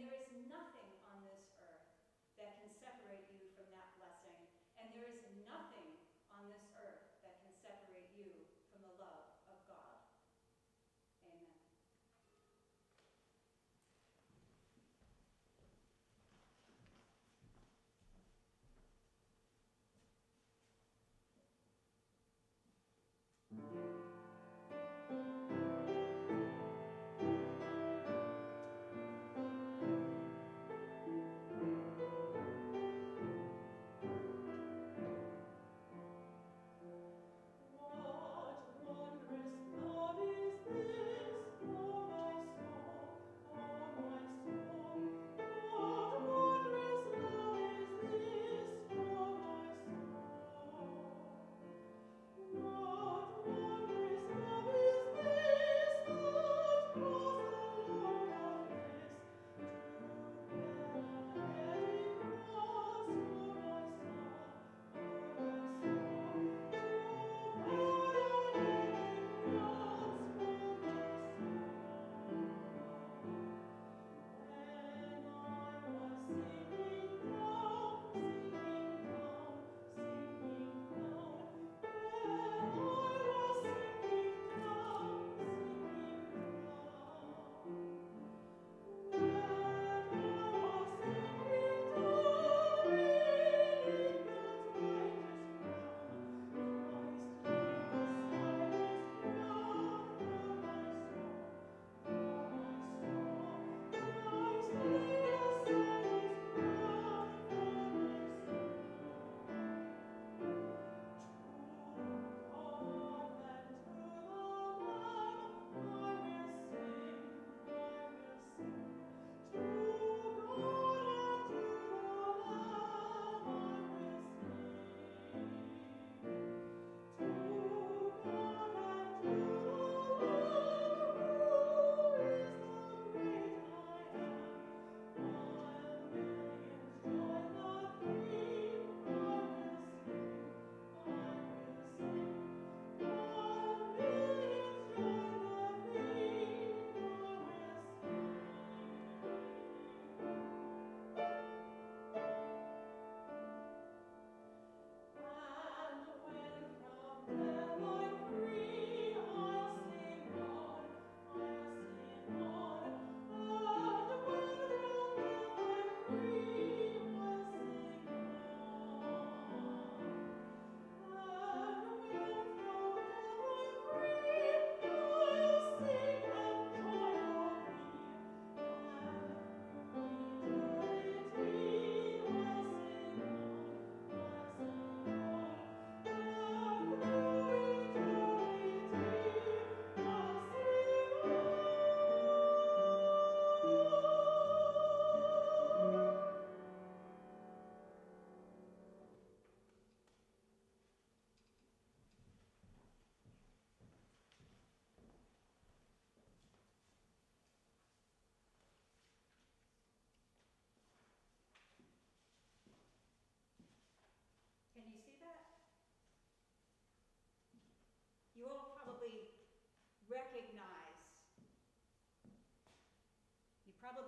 there is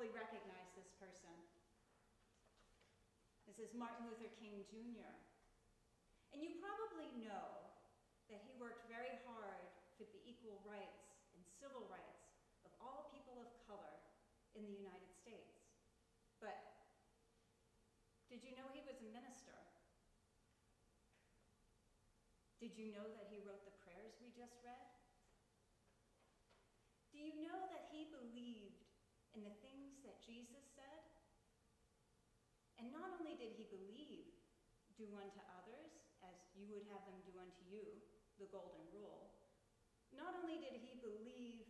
probably recognize this person. This is Martin Luther King Jr. And you probably know that he worked very hard for the equal rights and civil rights of all people of color in the United States. But did you know he was a minister? Did you know that he wrote the prayers we just read? Do you know that he believed in the things that Jesus said? And not only did he believe, do unto others as you would have them do unto you, the golden rule. Not only did he believe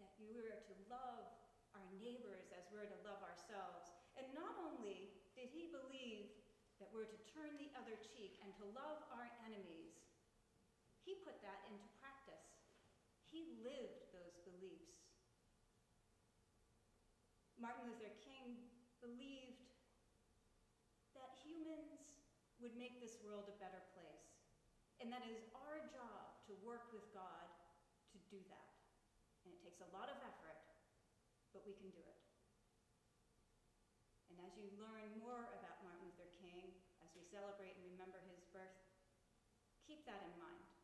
that you were to love our neighbors as we're to love ourselves, and not only did he believe that we're to turn the other cheek and to love our enemies, he put that into practice. He lived Martin Luther King believed that humans would make this world a better place. And that is our job to work with God to do that. And it takes a lot of effort, but we can do it. And as you learn more about Martin Luther King, as we celebrate and remember his birth, keep that in mind.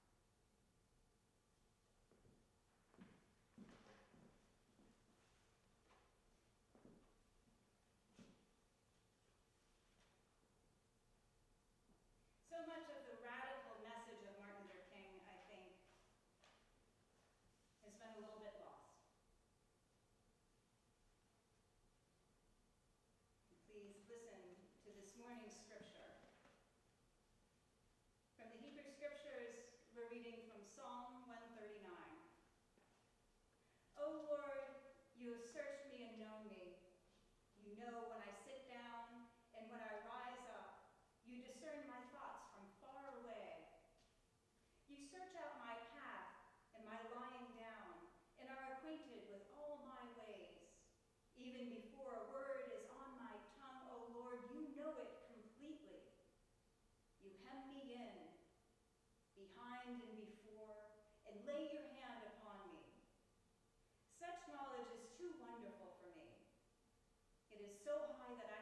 so high that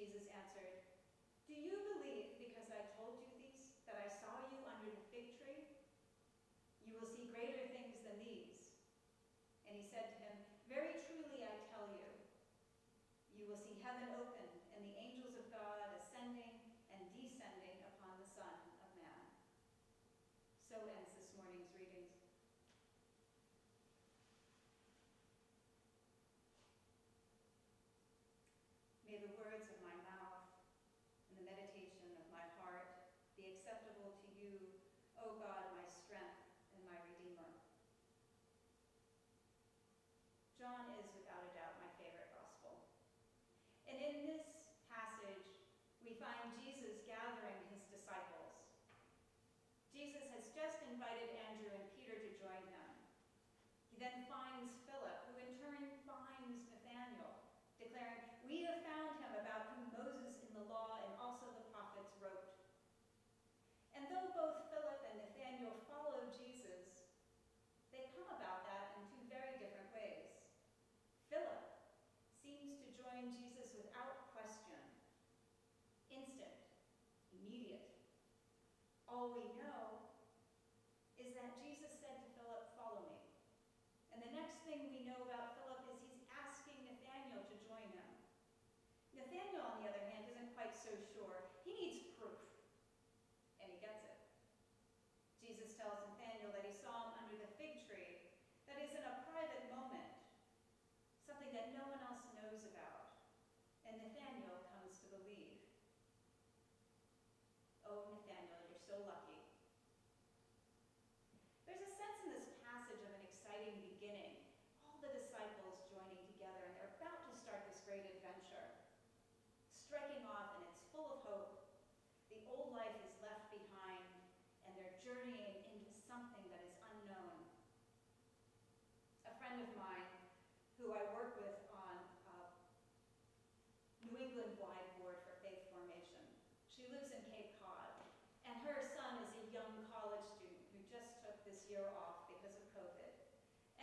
Jesus answered, Do you believe because I told you these, that I saw you under the fig tree? You will see greater things than these. And he said to him, Very truly I tell you, you will see heaven open and the angels of God ascending and descending upon the Son of Man. So ends this morning's readings. May the words of All we know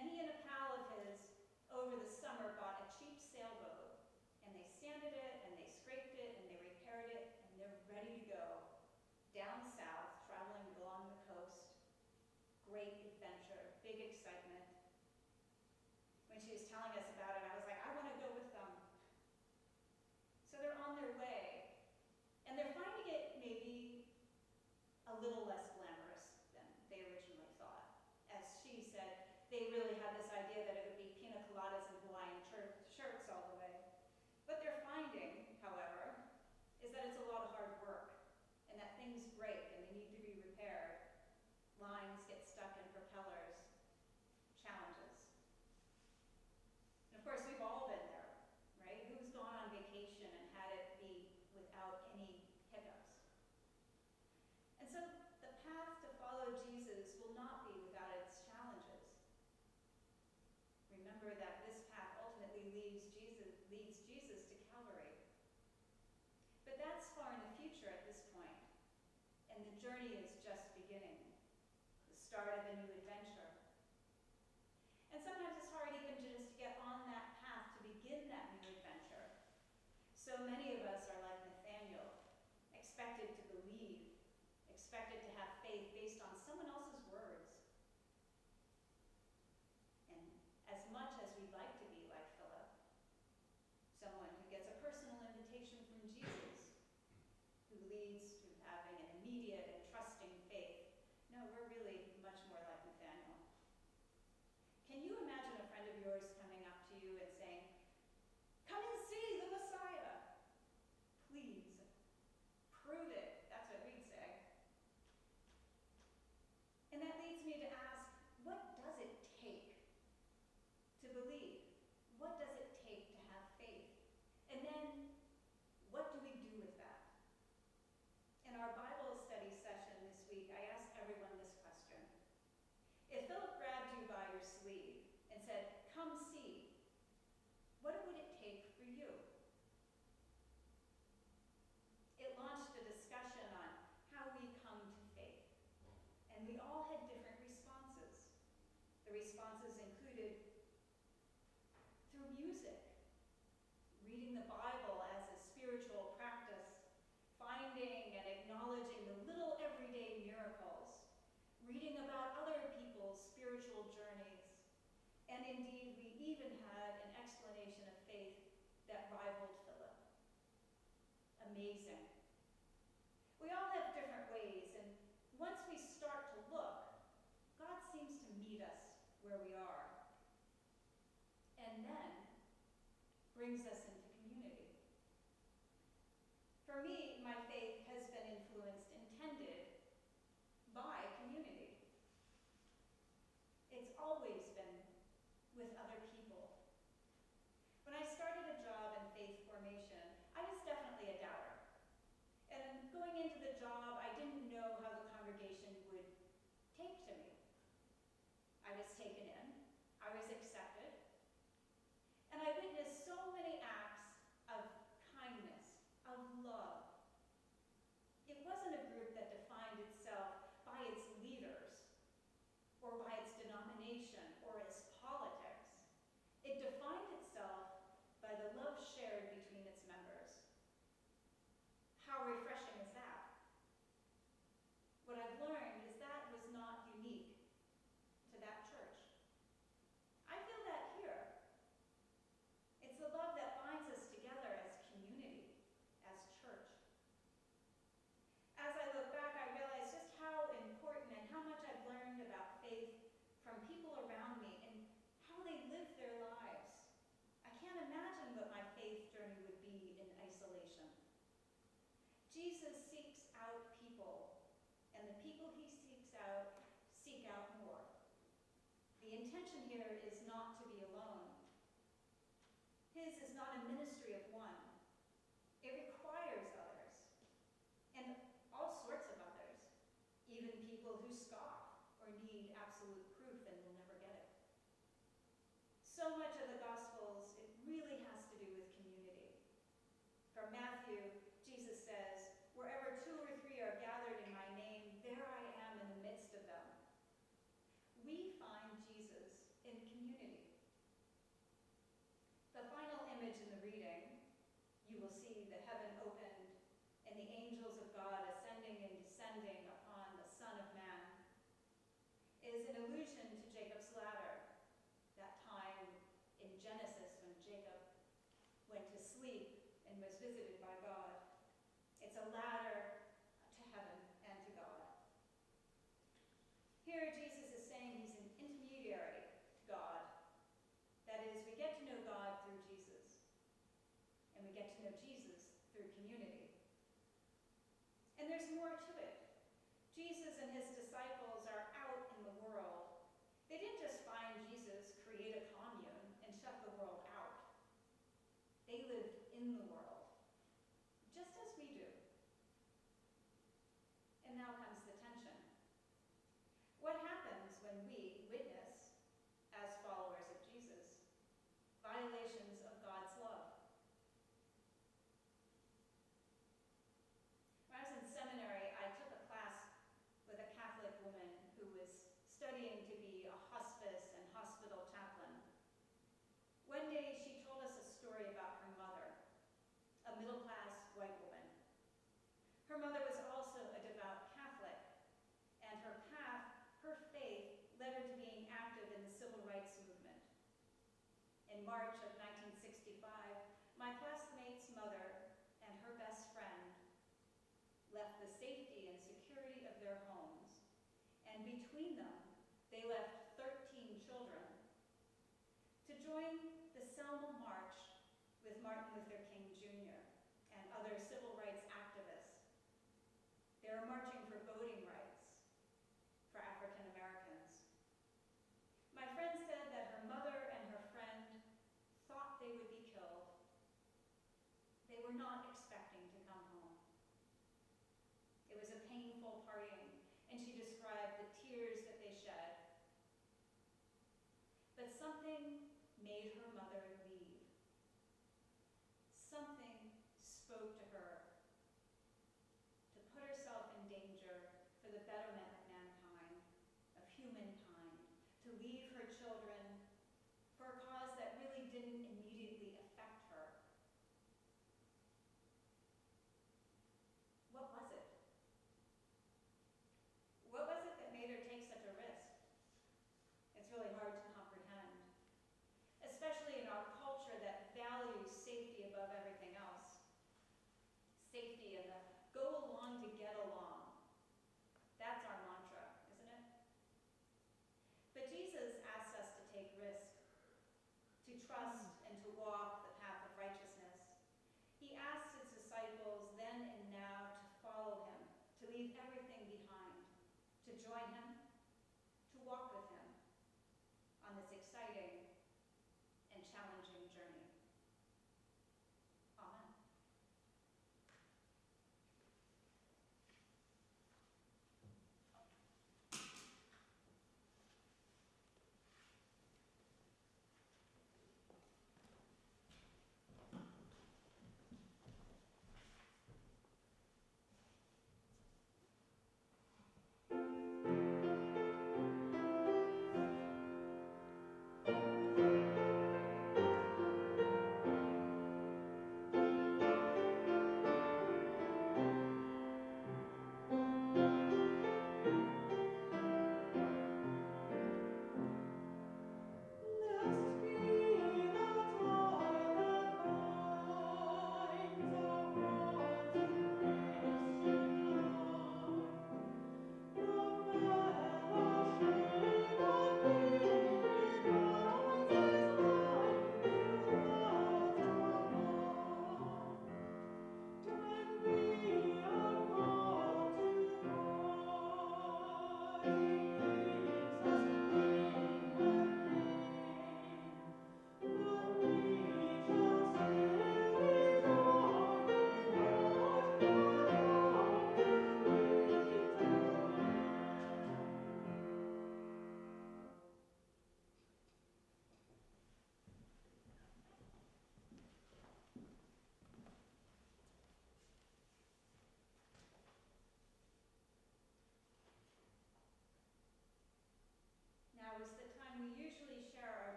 and he and a remember that this path ultimately leads Jesus, leads Jesus to Calvary. But that's far in the future at this point, and the journey is just beginning, the start of a new where we are. And then brings us So when it's allowed in March of 1965, my classmate's mother and her best friend left the safety and security of their homes, and between them, they left 13 children to join the Selma March with Martin Luther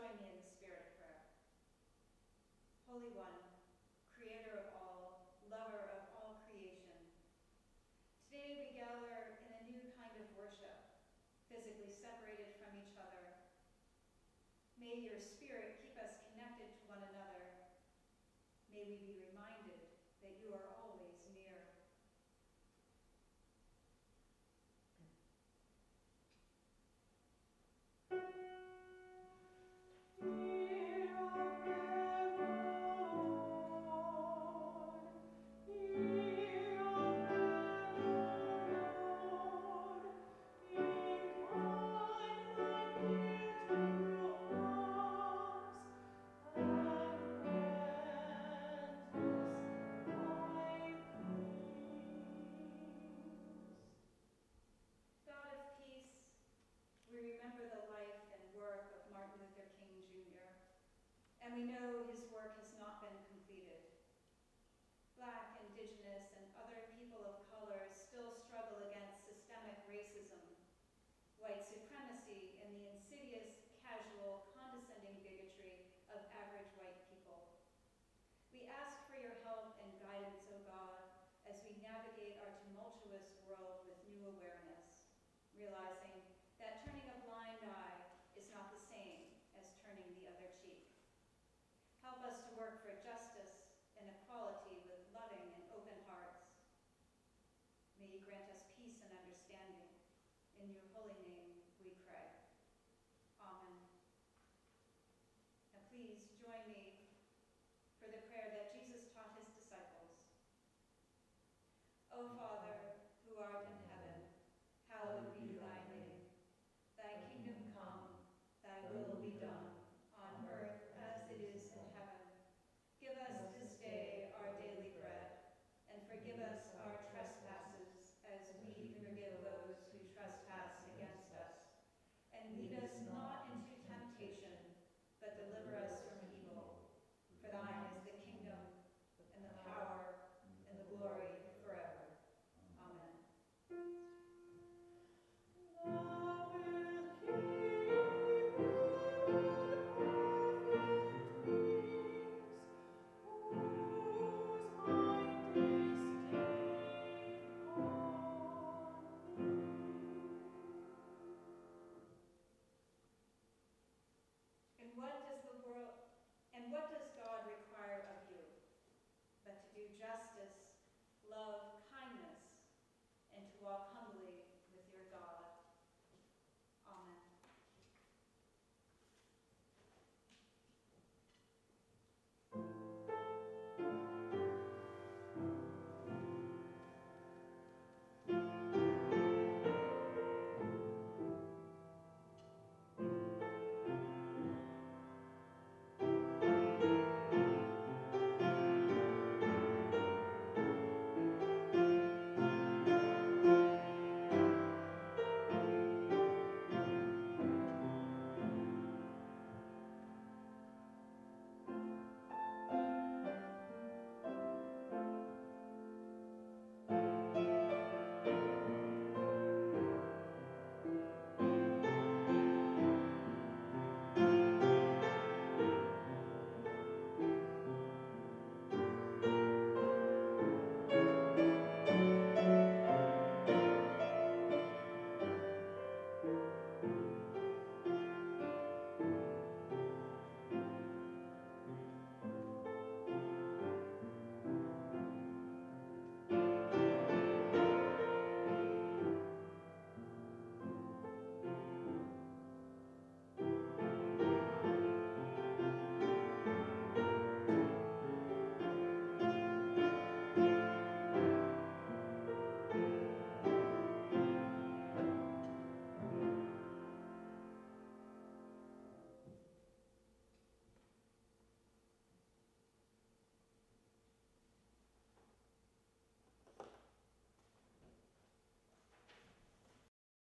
join me in the spirit of prayer. Holy One, creator of all, lover of all creation, today we gather in a new kind of worship, physically separated from each other. May your spirit And we know